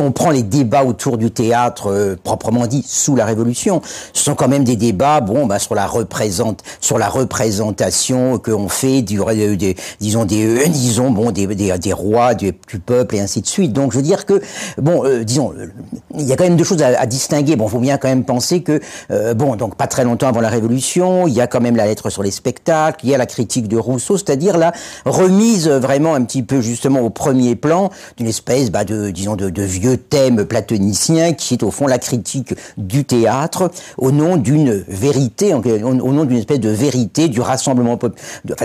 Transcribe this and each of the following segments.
on prend les débats autour du théâtre proprement dit sous la Révolution, ce sont quand même des débats, bon, bah, sur la représente, sur la représentation que on fait du, des, disons des, disons bon, des, rois, du, peuple et ainsi de suite. Donc, je veux dire que, bon, disons, il y a quand même deux choses à, distinguer. Bon, faut bien quand même penser que, bon, donc pas très longtemps avant la Révolution, il y a quand même la lettre sur les spectacles, il y a la critique de Rousseau, c'est-à-dire la remise vraiment un petit peu justement au premier plan d'une espèce bah, de, disons, de, vieux thème platonicien qui est au fond la critique du théâtre au nom d'une vérité, au nom d'une espèce de vérité du rassemblement,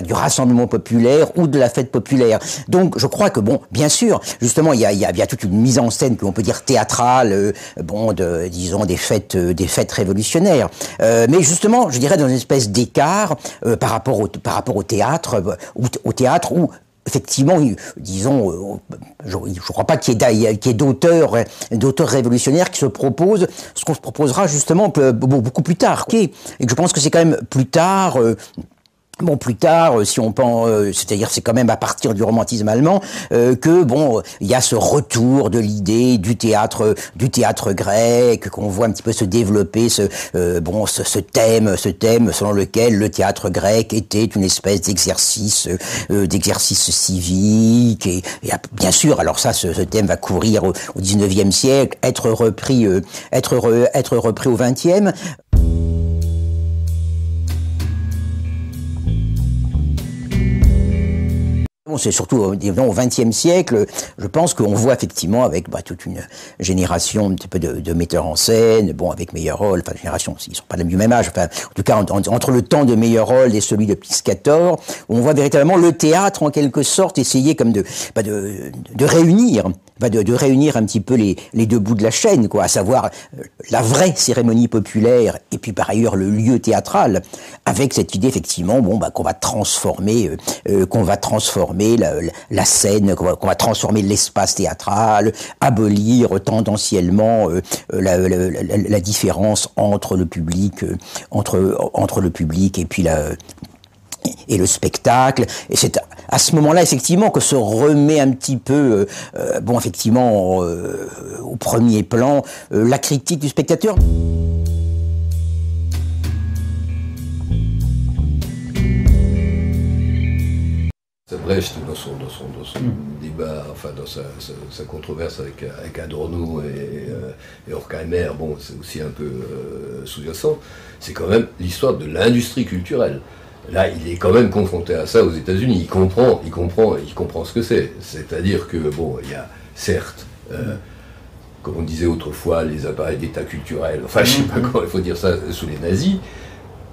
du rassemblement populaire ou de la fête populaire. Donc je crois que bon, bien sûr, justement, il y a, toute une mise en scène que l'on peut dire théâtrale, euh, bon, de, disons des fêtes, euh, des fêtes révolutionnaires. Euh, mais justement, je dirais dans une espèce d'écart par rapport au par rapport au théâtre, ou au théâtre où effectivement, disons, je ne crois pas qu'il y ait d'auteurs d'auteurs révolutionnaires qui se proposent ce qu'on se proposera justement beaucoup plus tard. Et je pense que c'est quand même plus tard, Bon, plus tard, euh, si on pense, euh, c'est-à-dire c'est quand même à partir du romantisme allemand euh, que bon, il y a ce retour de l'idée du théâtre, du théâtre grec, qu'on voit un petit peu se développer ce bon, ce, thème, ce thème selon lequel le théâtre grec était une espèce d'exercice, d'exercice civique et, bien sûr, alors ça, ce, thème va courir au, au 19e siècle, être repris, être être repris au 20e. C'est surtout au XXe siècle, je pense qu'on voit effectivement avec bah, toute une génération un petit peu de, metteurs en scène, bon avec Meyerhold, enfin génération, ils sont pas du même âge, enfin en tout cas entre le temps de Meyerhold et celui de Piscator, on voit véritablement le théâtre en quelque sorte essayer comme de, bah, de, de réunir bah, de, de, réunir un petit peu les, les, deux bouts de la chaîne, quoi, à savoir euh, la vraie cérémonie populaire et puis par ailleurs le lieu théâtral, avec cette idée effectivement, bon, bah, qu'on va transformer, euh, euh, qu'on va transformer la, la scène, qu'on va, va, transformer l'espace théâtral, abolir tendanciellement la, la, la, différence entre le public, entre entre le public et puis la et le spectacle. Et c'est à ce moment-là, effectivement, que se remet un petit peu, euh, euh bon, effectivement, euh, au premier plan, euh, la critique du spectateur. Brecht, dans son, dans son, dans son mm. débat, enfin dans sa, sa, sa, controverse avec, avec Adorno et, euh, et Horkheimer, bon, c'est aussi un peu euh, sous-jacent, c'est quand même l'histoire de l'industrie culturelle. Là, il est quand même confronté à ça aux États-Unis. Il comprend, il comprend, il comprend ce que c'est. C'est-à-dire que bon, il y a certes, euh, comme on disait autrefois, les appareils d'État culturel. Enfin, je sais pas comment il faut dire ça sous les nazis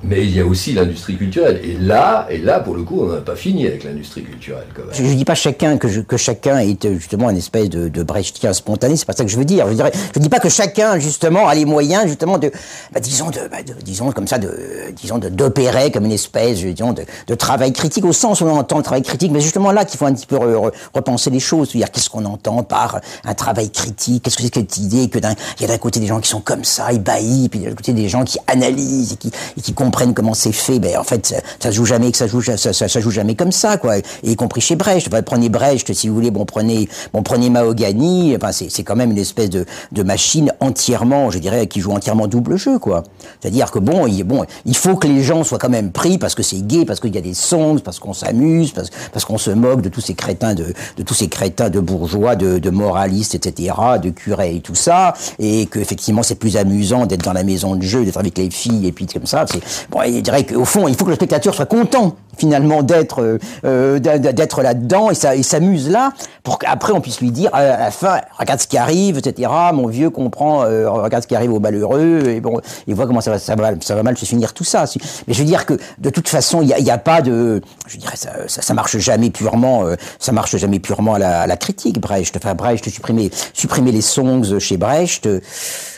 mais il y a aussi l'industrie culturelle. Et là, et là, pour le coup, on n'a pas fini avec l'industrie culturelle. Quand même. Je ne dis pas chacun que, que chacun est euh, justement une espèce de, de brechtien spontané. C'est pas ça que je veux dire. Je ne dis pas que chacun justement a les moyens justement de, bah, disons bah, de, disons comme ça, de, disons d'opérer comme une espèce, disons de, travail critique au sens où on entend le travail critique. Mais justement là qu'il faut un petit peu re, re, repenser les choses. C'est-à-dire qu'est-ce qu'on entend par un travail critique Qu'est-ce que c'est cette idée que d'un, il y a d'un côté des gens qui sont comme ça, ébahis, puis l'autre côté des gens qui analysent et qui, et qui comprennent comprennent comment c'est fait, ben en fait ça, ça joue jamais que ça joue ça, ça, ça, joue jamais comme ça quoi. Y compris chez Brecht. Enfin, prenez Brecht si vous voulez, bon prenez bon prenez Mahogany. Enfin c'est c'est quand même une espèce de de machine entièrement, je dirais, qui joue entièrement double jeu quoi. C'est-à-dire que bon il bon il faut que les gens soient quand même pris parce que c'est gay, parce qu'il y a des songs, parce qu'on s'amuse, parce parce qu'on se moque de tous ces crétins de de tous ces crétins de bourgeois, de, de moralistes, etc., de curés et tout ça, et que effectivement c'est plus amusant d'être dans la maison de jeu, d'être avec les filles et puis comme ça. Bon, il dirait qu'au fond, il faut que le spectateur soit content finalement d'être euh, euh d'être là-dedans et ça il s'amuse là pour qu'après on puisse lui dire à la fin regarde ce qui arrive etc mon vieux comprend euh, regarde ce qui arrive au malheureux et bon il voit comment ça va ça va ça va mal se finir tout ça mais je veux dire que de toute façon il y a, y a, pas de je dirais ça, ça, marche jamais purement euh, ça marche jamais purement à la, à la critique Brecht. Enfin Brecht supprimer supprimer les songs chez Brecht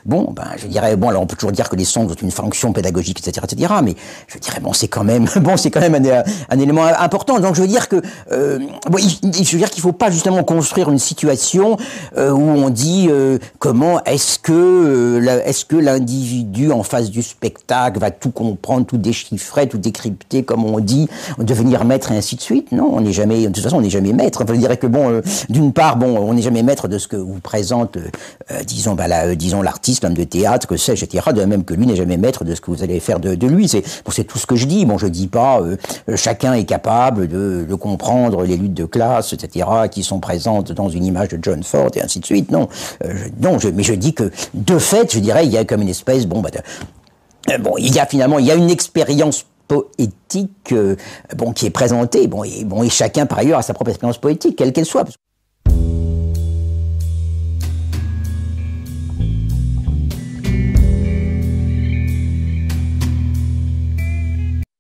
bon ben je dirais bon alors on peut toujours dire que les songs ont une fonction pédagogique etc etc mais je dirais bon c'est quand même bon c'est quand même un, un élément important. Donc je veux dire que euh, je veux dire qu'il faut pas justement construire une situation euh, où on dit euh, comment est-ce que euh, est-ce que l'individu en face du spectacle va tout comprendre, tout déchiffrer, tout décrypter, comme on dit, devenir maître et ainsi de suite? Non, on n'est jamais de toute façon on n'est jamais maître. Je dirais que bon, d'une part, bon, on n'est jamais maître de ce que vous présente, disons, bah, la, disons l'artiste, l'homme de théâtre, que sais-je, etc. De même que lui n'est jamais maître de ce que vous allez faire de, de lui. C'est bon, c'est tout ce que je dis. Bon, je dis pas chacun est capable de, comprendre les luttes de classe, etc., qui sont présentes dans une image de John Ford et ainsi de suite. Non, euh, non, mais je dis que de fait, je dirais, il y a comme une espèce, bon, bah, euh, bon, il y a finalement, il y a une expérience poétique, euh, bon, qui est présentée, bon, et bon, et chacun par ailleurs a sa propre expérience poétique, quelle qu'elle soit.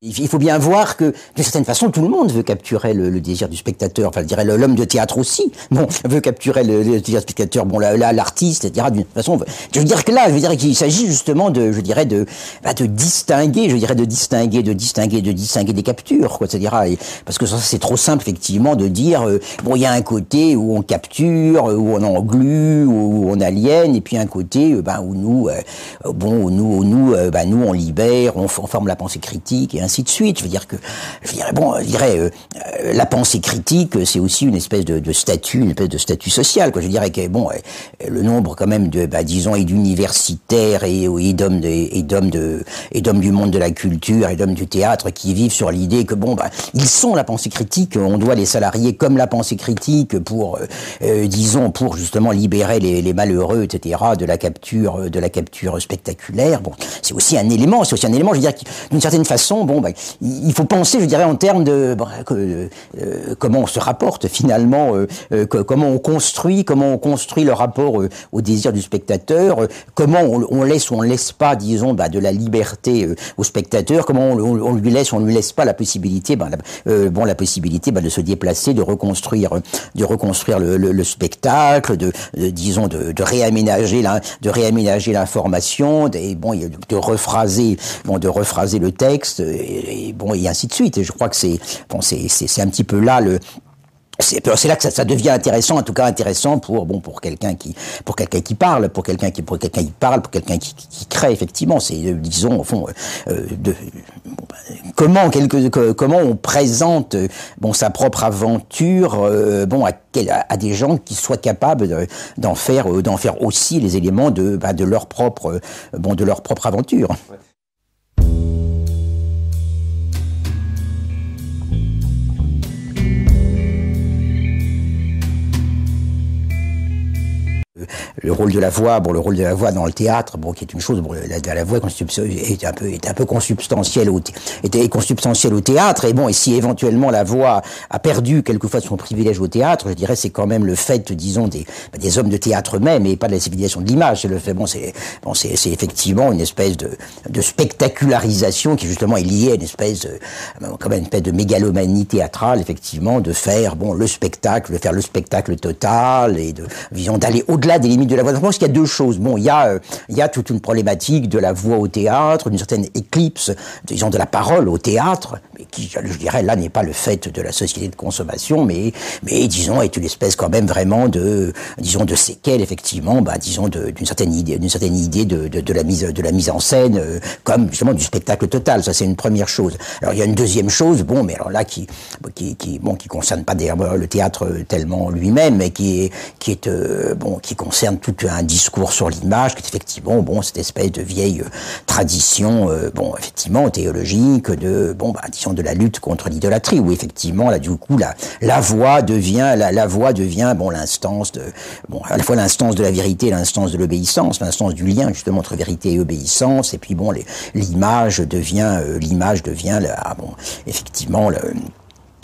Il faut bien voir que, d'une certaine façon, tout le monde veut capturer le, désir du spectateur. Enfin, je dirais l'homme de théâtre aussi. Bon, veut capturer le, désir du spectateur. Bon, là, l'artiste, etc. D'une façon, je veux dire que là, je veux dire qu'il s'agit justement de, je dirais, de, bah, de distinguer, je dirais, de distinguer, de distinguer, de distinguer des captures, quoi. C'est-à-dire, parce que ça, c'est trop simple, effectivement, de dire, euh, bon, il y a un côté où on capture, où on englue, où on aliène, et puis un côté, ben, où nous, euh, bon, où nous, où nous, ben, nous, on libère, on, on forme la pensée critique, et ainsi de suite. Je veux dire que, je dirais, bon, je dirais, euh, euh, la pensée critique, c'est aussi une espèce de, de, statut, une espèce de statut social. Quoi. Je dirais que, bon, euh, le nombre quand même de, bah, disons, et d'universitaires et, et d'hommes et d'hommes de, et d'hommes du monde de la culture et d'hommes du théâtre qui vivent sur l'idée que, bon, bah, ils sont la pensée critique. On doit les salarier comme la pensée critique pour, disons, pour justement libérer les, les, malheureux, etc., de la capture, de la capture spectaculaire. Bon, c'est aussi un élément. C'est aussi un élément. Je veux dire, d'une certaine façon, bon, bah, il faut penser, je dirais, en termes de euh, comment on se rapporte finalement, euh, euh, comment on construit, comment on construit le rapport au désir du spectateur, comment on, laisse ou on laisse pas, disons, bah, de la liberté au spectateur, comment on, lui laisse ou on lui laisse pas la possibilité, bah, bon, la possibilité bah, de se déplacer, de reconstruire, de reconstruire le, spectacle, de, disons, de, réaménager la, de réaménager l'information, bon, de rephraser, bon, de rephraser le texte. Et, et, bon, et ainsi de suite. Et je crois que c'est bon, c'est un petit peu là le c'est là que ça, ça, devient intéressant, en tout cas intéressant pour bon pour quelqu'un qui pour quelqu'un qui parle, pour quelqu'un qui pour quelqu'un qui parle, pour quelqu'un qui, qui, crée effectivement. C'est euh, disons au fond euh, de bon, ben, comment quelque comment on présente bon sa propre aventure euh, bon à, à, des gens qui soient capables d'en faire d'en faire aussi les éléments de bah, de leur propre bon de leur propre aventure. Le rôle de la voix, bon, le rôle de la voix dans le théâtre, bon, qui est une chose, bon, la, voix est un peu, consubstantielle au, théâtre, et bon, et si éventuellement la voix a perdu quelquefois son privilège au théâtre, je dirais, c'est quand même le fait, disons, des, bah, hommes de théâtre eux-mêmes, et pas de la civilisation de l'image, c'est le fait, bon, c'est, effectivement une espèce de, spectacularisation qui justement est liée à une espèce de, quand même une espèce de mégalomanie théâtrale, effectivement, de faire, bon, le spectacle, de faire le spectacle total, et de, disons, d'aller au-delà des limites de la voix. Je pense qu'il y a deux choses. Bon, il y a, euh, toute une problématique de la voix au théâtre, d'une certaine éclipse, disons, de la parole au théâtre, qui, je dirais, là, n'est pas le fait de la société de consommation, mais, disons, est une espèce quand même vraiment de, disons, de séquelles, effectivement, bah, disons, d'une certaine idée, d'une certaine idée de, de, la mise, de la mise en scène, euh, comme justement du spectacle total. Ça, c'est une première chose. Alors, il y a une deuxième chose, bon, mais alors là, qui, qui, qui bon, qui concerne pas le théâtre tellement lui-même, mais qui est, qui est, euh, bon, qui concerne tout un discours sur l'image, qui est effectivement bon cette espèce de vieille euh, tradition, euh, bon effectivement théologique de bon bah, disons de la lutte contre l'idolâtrie, où effectivement là du coup la la voix devient la, la voix devient bon l'instance de bon à la fois l'instance de la vérité, l'instance de l'obéissance, l'instance du lien justement entre vérité et obéissance, et puis bon l'image devient euh, l'image devient la, bon effectivement le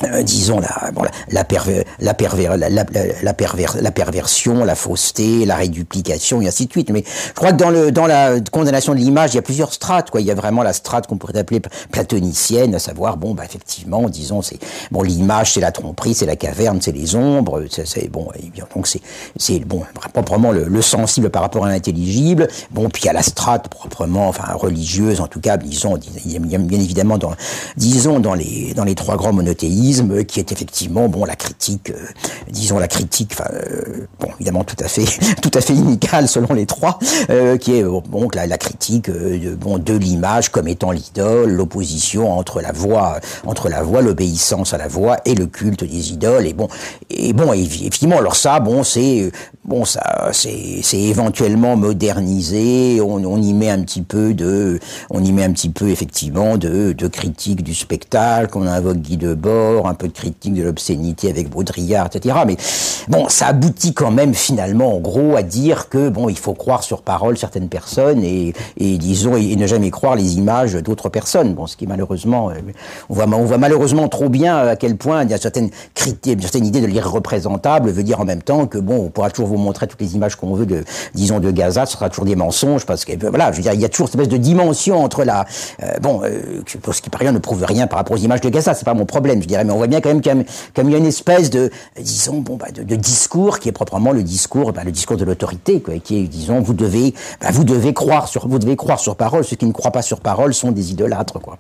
euh, disons la, bon, la, la, perver, la, perver, la, perver, la perversion, la fausseté, la réduplication et ainsi de suite. Mais je crois que dans, le, dans la condamnation de l'image, il y a plusieurs strates. Quoi. Il y a vraiment la strate qu'on pourrait appeler platonicienne, à savoir, bon, bah, effectivement, disons, c'est bon, l'image, c'est la tromperie, c'est la caverne, c'est les ombres, c'est bon, et bien, donc c'est c'est bon, proprement le, le, sensible par rapport à l'intelligible. Bon, puis il y a la strate proprement, enfin religieuse, en tout cas, disons, bien évidemment, dans, disons dans les dans les trois grands monothéismes qui est effectivement bon la critique, euh, disons la critique, enfin euh, bon évidemment tout à fait tout à fait inégale selon les trois, euh, qui est bon la, la critique de, bon de l'image comme étant l'idole, l'opposition entre la voix entre la voix, l'obéissance à la voix et le culte des idoles. Et bon et bon effectivement alors ça bon c'est bon ça c'est c'est éventuellement modernisé, on, on y met un petit peu de on y met un petit peu effectivement de de critique du spectacle, on invoque Guy Debord un peu de critique de l'obscénité avec Baudrillard, etc. Mais bon, ça aboutit quand même finalement, en gros, à dire que bon, il faut croire sur parole certaines personnes et, disons et, ne jamais croire les images d'autres personnes. Bon, ce qui malheureusement, euh, on voit, on voit malheureusement trop bien à quel point il y a certaines critiques, une certaine idée de l'irreprésentable veut dire en même temps que bon, on pourra toujours vous montrer toutes les images qu'on veut de, disons, de Gaza, ce sera toujours des mensonges parce que voilà, je veux dire, il y a toujours cette espèce de dimension entre la, euh, bon, euh, ce qui par ailleurs ne prouve rien par rapport aux images de Gaza, c'est pas mon problème, je dirais mais on voit bien quand même qu'il y a une espèce de, disons, bon, bah, de, discours qui est proprement le discours, bah, le discours de l'autorité, qui est, disons, vous devez, bah, vous devez croire sur, vous devez croire sur parole. Ceux qui ne croient pas sur parole sont des idolâtres, quoi.